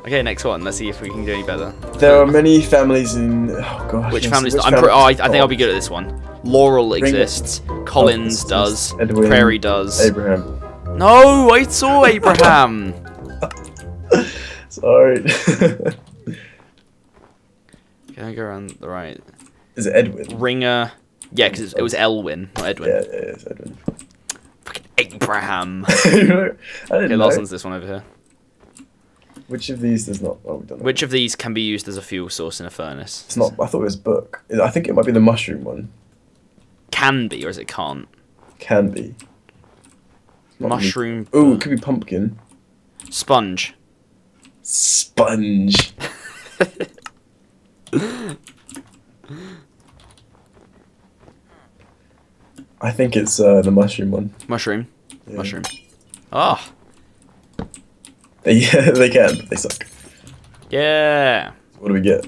Okay, next one. Let's see if we can do any better. There are many families in. Oh gosh. Which families? which I'm pro- oh, I, I think I'll be good at this one. Laurel exists. Collins Oh, does. Edwin, Prairie does. Abraham. No, I saw Abraham. Sorry. Can I go around the right? Is it Edwin? Ringer. Yeah, because it was Elwin, not Edwin. Yeah, yeah, it's Edwin. Fucking Abraham. I didn't Okay, know. Lawson's this one over here. Which of these does not? Oh, we don't know. Which of these can be used as a fuel source in a furnace? It's not. I thought it was book. I think it might be the mushroom one. Can be, or is it can't? Can be. Mushroom. Oh, it could be pumpkin. Sponge. Sponge. I think it's uh, the mushroom one. Mushroom. Yeah. Mushroom. Ah, They, yeah, they can, they suck. yeah. What do we get?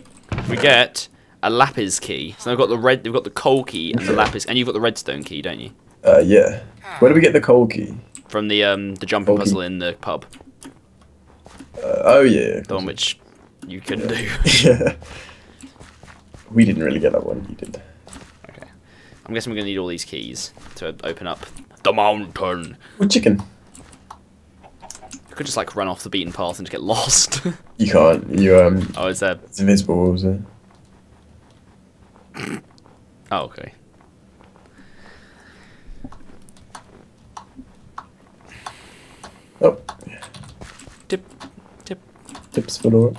We get a lapis key. So I've got the red. We've got the coal key and the lapis, and you've got the redstone key, don't you? Uh, yeah. Where do we get the coal key? From the um the jumping Coal key. puzzle in the pub, Uh, oh yeah. the one which you couldn't do. yeah. We didn't really get that one. You did. Okay. I'm guessing we're gonna need all these keys to open up the mountain. What chicken? Could just like run off the beaten path and just get lost. You can't. You um. oh, is there? It's invisible. What was it? Oh, okay. Oh, Tip, tip. tips for Laura.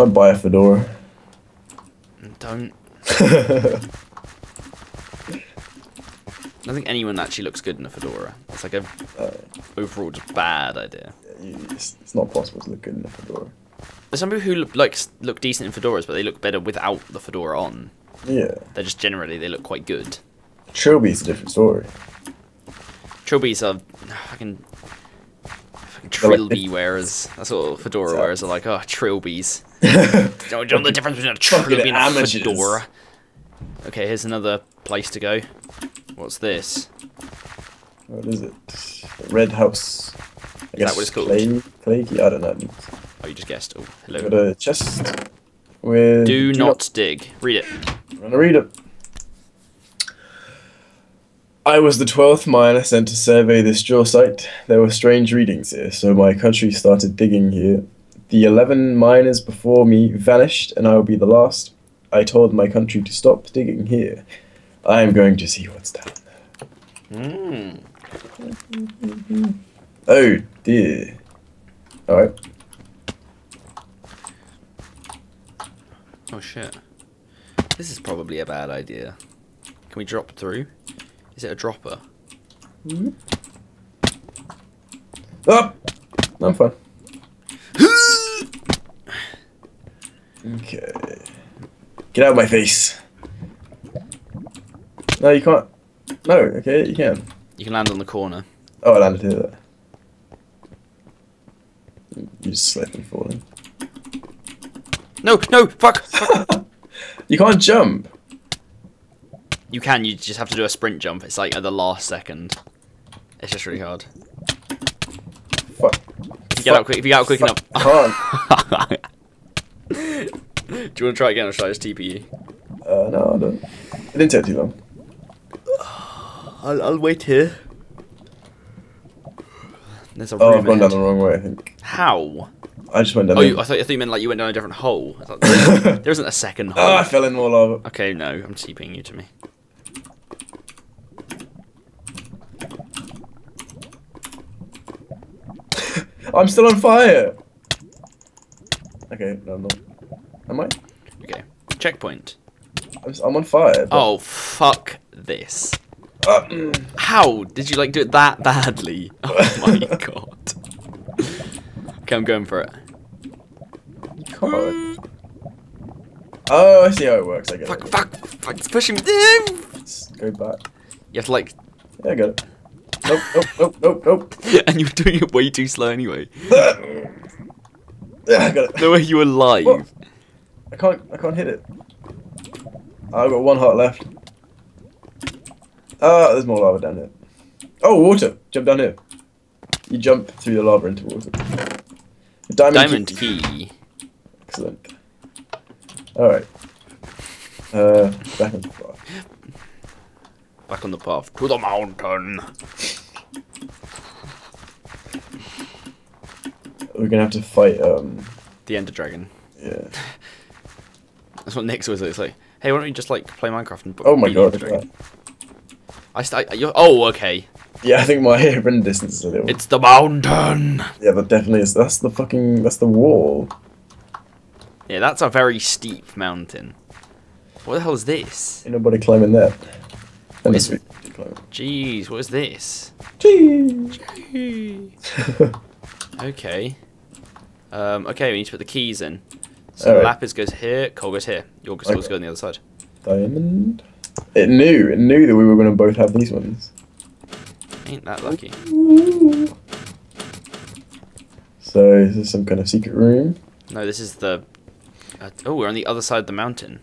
I'd buy a fedora. Don't. I don't think anyone actually looks good in a fedora. It's like a Uh, overall just bad idea. it's, it's not possible to look good in a fedora. There's some people who look, like look decent in fedoras, but they look better without the fedora on. Yeah. They're just generally they look quite good. Trilby's a different story. Trilbies are fucking fucking They're like- trilby wearers. That's what fedora Exactly. wearers are like. Oh, trilbies. Don't you know the difference between a trilby and a amateurs. fedora? Okay, here's another place to go. What's this? What is it? Red House. I that guess what it's called? Clay, clay key? I don't know. Oh, you just guessed. Oh, Got hello. a chest with. Do not dig. Read it. I'm gonna read it. I was the twelfth miner sent to survey this drill site. There were strange readings here, so my country started digging here. The eleven miners before me vanished, and I will be the last. I told my country to stop digging here. I am going to see what's down there. Mm. Oh dear. Alright. Oh shit. This is probably a bad idea. Can we drop through? Is it a dropper? Oh! I'm fine. Okay. Get out of my face. No, you can't. No, okay, you can. You can land on the corner. Oh, I landed here. There. You just slip and fall in. No, no, fuck, fuck. You can't jump. you can, you just have to do a sprint jump. It's like at the last second. It's just really hard. Fuck. If you get out quick, if you get out quick enough. Can't. Do you want to try again or should I just TP you? Uh, no, I don't. It didn't take too long. I'll, I'll wait here. There's a Oh, room I've gone down the wrong way, I think. How? I just went down Oh, the you, I, thought, I thought you meant like you went down a different hole. I thought, there, isn't, there isn't a second ah, hole. Oh, I fell in more lava. Okay, no, I'm TPing you to me. I'm still on fire! Okay, no, I'm not. Am I? Okay, checkpoint. I'm, s- I'm on fire. but- Oh, fuck this. Uh. How did you like do it that badly? Oh my god. Okay, I'm going for it. God. Oh, I see how it works. I get Fuck, it. fuck, fuck, it's pushing me. Let's go back. You have to like, Yeah, I got it. Nope, nope, nope, nope, nope. and you're doing it way too slow anyway. yeah, I got it. No way you were live. What? I can't. I can't hit it. I've got one heart left. Ah, there's more lava down here. Oh, water! Jump down here. You jump through the lava into water. Diamond, Diamond key. key. Excellent. Alright. Uh, back on the bar. Back on the path to the mountain. We're gonna have to fight, um, The Ender Dragon. yeah. That's what Nick's always looks like. Hey, why don't we just like play Minecraft and Oh my god. Ender look at Dragon? that. I st- you're, oh, okay. Yeah, I think my render distance is a little. It's the mountain. Yeah, that definitely is. That's the fucking. That's the wall. Yeah, that's a very steep mountain. What the hell is this? Ain't nobody climbing that. Is- Jeez, what is this? Gee. Okay. Um, okay, we need to put the keys in. So Alright. Lapis goes here, Coal goes here. Your goes Okay. go on the other side. Diamond. It knew. It knew that we were gonna both have these ones. Ain't that lucky. So is this some kind of secret room? No, this is the. Uh, oh, we're on the other side of the mountain.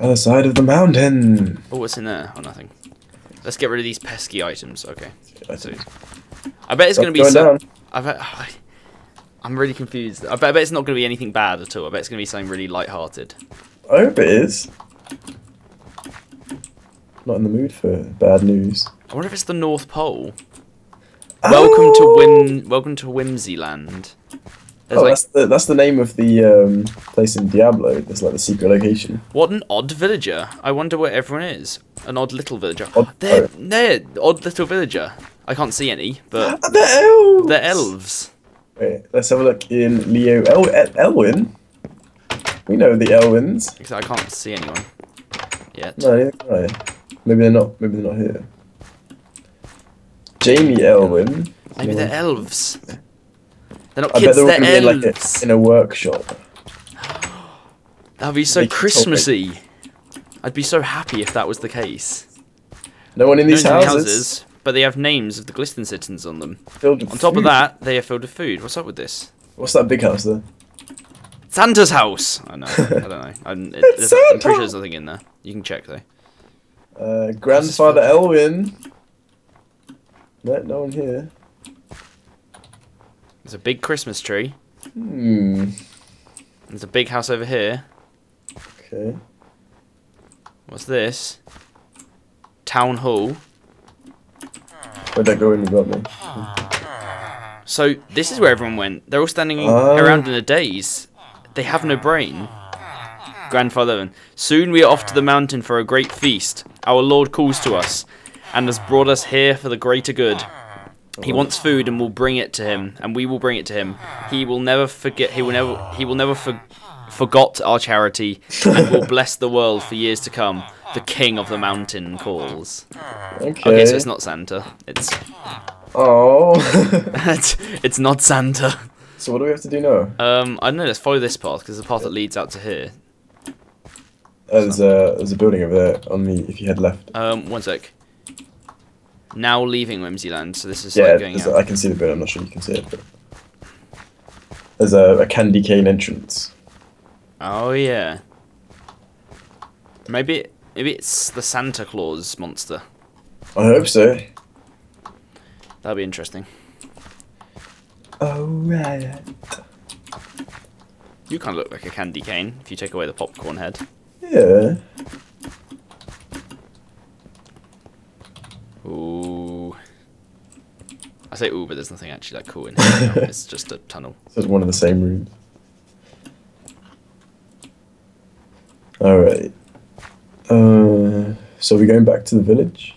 Other side of the mountain. Oh, what's in there? Oh, nothing. Let's get rid of these pesky items. Okay. I see. I bet it's going to be going some. down. I bet. I'm really confused. I bet, I bet it's not going to be anything bad at all. I bet it's going to be something really light-hearted. I hope it is. Not in the mood for bad news. I wonder if it's the North Pole. Welcome to Whim. Welcome to Whimsyland. There's Oh, like that's the that's the name of the um, place in Diablo. That's like the secret location. what an odd villager. I wonder where everyone is. An odd little villager. Odd- They're they're odd little villager. I can't see any, but Ah, the elves. they're elves. Wait, let's have a look in Leo El- El- Elwyn. We know the Elwins. Except I can't see anyone yet. No, neither. Maybe they're not. Maybe they're not here. Jamie Elwyn. Maybe they're elves. They're not I bet kids. they're They're be in like elves. a, in a workshop. That'd be so They can talk, Christmassy. I'd be so happy if that was the case. No one in No these one's in houses. but they have names of the Gliston citizens on them. Filled On top of that, they are filled with food. What's up with this? what's that big house there? Santa's house. I know. I don't know. I'm, it, It's there's- I'm pretty sure there's nothing in there. You can check though. Uh, Grandfather Elwin. No, no one here. There's a big Christmas tree. Hmm. There's a big house over here. Okay. What's this? Town hall. Where'd that go you got me? So this is where everyone went. They're all standing Oh. around in a daze. They have no brain. Grandfather, Owen, soon we are off to the mountain for a great feast. Our Lord calls to us, and has brought us here for the greater good. He wants food, and we'll bring it to him, and we will bring it to him. He will never forget. He will never. He will never for, forgot our charity, and will bless the world for years to come. The King of the Mountain calls. Okay. Okay, so it's not Santa. It's Oh. it's, it's not Santa. so what do we have to do now? Um, I don't know. Let's follow this path because the path that leads out to here. There's a there's a building over there on the if you head left. Um, one sec. Now leaving Whimsyland, so this is yeah, like going out. a- I can see the building. I'm not sure you can see it, but there's a, a candy cane entrance. Oh yeah. Maybe maybe it's the Santa Claus monster. I hope so. That'd be interesting. Oh right. You kind of look like a candy cane if you take away the popcorn head. Yeah. Ooh. I say ooh, but there's nothing actually that cool in here. it's just a tunnel. It's one of the same rooms. All right. Uh, so we're going back to the village.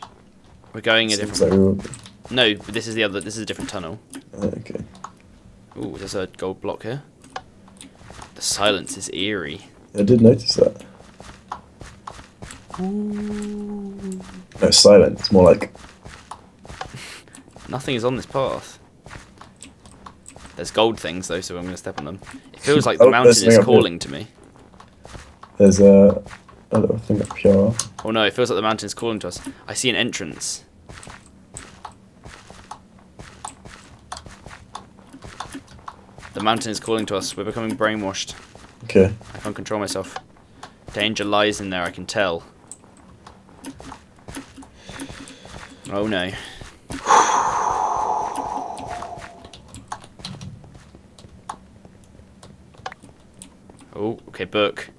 We're going a different. like we. No, but this is the other. This is a different tunnel. Uh, okay. Ooh, there's a gold block here. The silence is eerie. I did notice that. No, it's silent. It's more like Nothing is on this path. There's gold things though, so I'm gonna step on them. It feels like the Oh, mountain is something up here. calling to me. there's a, a little thing up here. Oh no, it feels like the mountain is calling to us. I see an entrance. The mountain is calling to us. We're becoming brainwashed. Okay. I can't control myself. Danger lies in there, I can tell. Oh no. Oh, okay, book.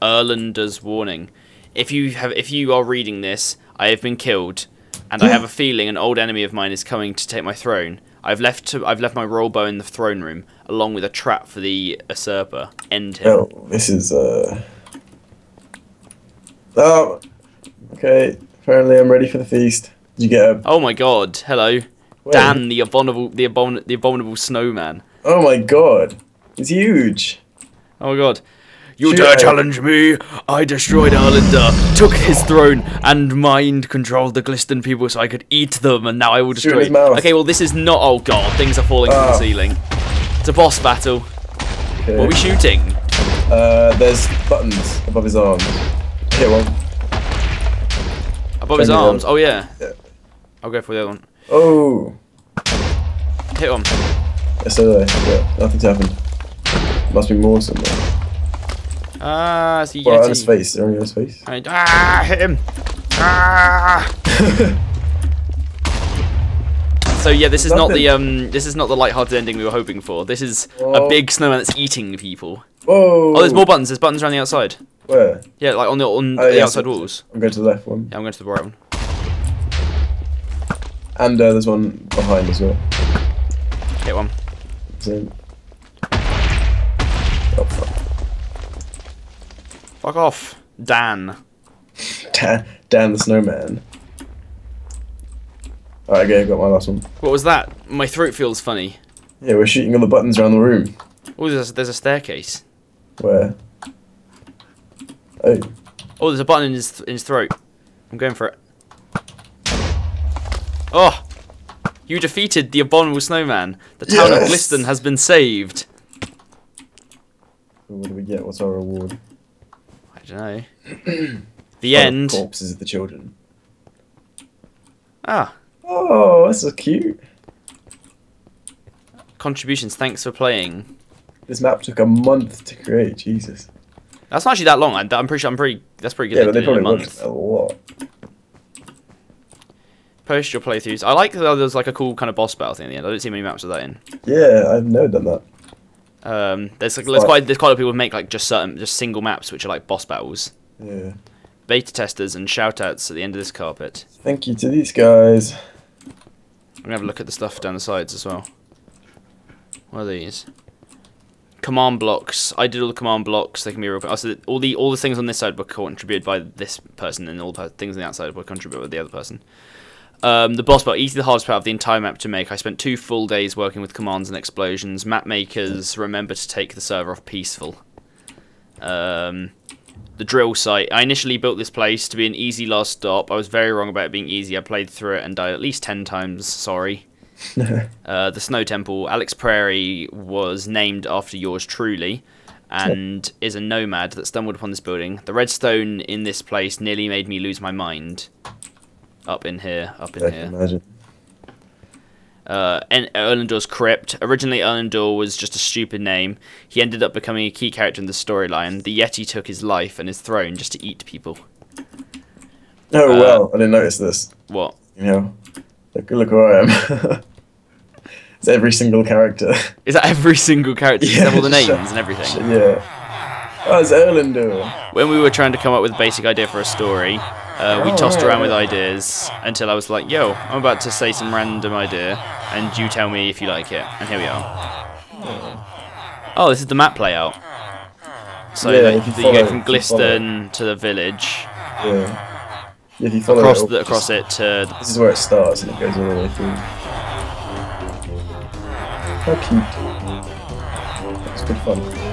Erlander's warning. If you have if you are reading this, I have been killed, and I have a feeling an old enemy of mine is coming to take my throne. I've left to, I've left my royal bow in the throne room, along with a trap for the usurper. End him. Oh, this is uh. Oh, okay. Apparently, I'm ready for the feast. You get a? Oh my god! Hello, Wait. Dan, the abominable, the abom- the abominable snowman. Oh my god, it's huge. Oh my god. You dare challenge me? I destroyed Erlander, took his throne, and mind controlled the Gliston people so I could eat them, and now I will destroy. Okay, well this is not. Oh god, things are falling from the Ah. ceiling. It's a boss battle. Okay. What are we shooting? Uh, there's buttons above his arms. Hit one. Above his Turn arms. Oh yeah. Yeah. I'll go for the other one. Oh, Hit him. yes, so. Yeah, nothing's happened. Must be more somewhere. Ah, see a Well, on his face. They're on his face. Right, Ah, hit him. Ah. So yeah, this is not the um, this is not the light-hearted ending we were hoping for. This is a Oh. big snowman that's eating people. Whoa. Oh, there's more buttons. There's buttons around the outside. Where? Yeah, like on the on Oh, the yeah, outside so- walls. I'm going to the left one. Yeah, I'm going to the right one. And uh, there's one behind as well. Hit one. So... Oh, fuck. Fuck off, Dan. Dan, Dan the Snowman. Alright, okay, I got my last one. What was that? My throat feels funny. Yeah, we're shooting all the buttons around the room. Oh, there's a, there's a staircase. Where? Oh, Oh, there's a button in his in his throat. I'm going for it. Oh, you defeated the abominable snowman. The town of Yes! Gliston has been saved. what do we get? What's our reward? I don't know. the Oh, end. Corpses of the children. Ah, Oh, that's so cute. contributions. Thanks for playing. This map took a month to create. Jesus. That's not actually that long. I'm, I'm pretty sure. I'm pretty. That's pretty good. Yeah, they but they did it in probably a month. a lot. Post your playthroughs. I like that there's like a cool kind of boss battle thing in the end. I don't see many maps with that in. Yeah, I've never done that. Um, there's like, there's quite there's quite a lot of people who make like just certain just single maps which are like boss battles. Yeah. Beta testers and shoutouts at the end of this carpet. Thank you to these guys. I'm gonna have a look at the stuff down the sides as well. What are these? Command blocks. I did all the command blocks. They can be real. Also, all the all the things on this side were contributed by this person, and all the things on the outside were contributed by the other person. Um, the boss battle, easily the hardest part of the entire map to make. I spent two full days working with commands and explosions. Map makers, remember to take the server off peaceful. Um, the drill site. I initially built this place to be an easy last stop. I was very wrong about it being easy. I played through it and died at least ten times. Sorry. Uh, the Snow Temple. Alex Prairie was named after yours truly, and is a nomad that stumbled upon this building. The redstone in this place nearly made me lose my mind. Up in here, up in I here can imagine. uh, En- Erlandor's Crypt. Originally, Erlandor was just a stupid name. He ended up becoming a key character in the storyline. The Yeti took his life and his throne just to eat people. Oh Uh, well, I didn't notice this. What? You know, look, look who I am. it's every single character. Is that every single character? Does it have all the names and everything? yeah. Oh, it's Erlander. When we were trying to come up with a basic idea for a story, uh, we Oh, tossed right, around with ideas until I was like, yo, I'm about to say some random idea, and you tell me if you like it. And here we are. Oh, this is the map layout. So Yeah, like, you you go from. Gliston to the village, Yeah. If you follow across it, the, across it to This is where it starts and it goes all the way through. How cute. It's good fun.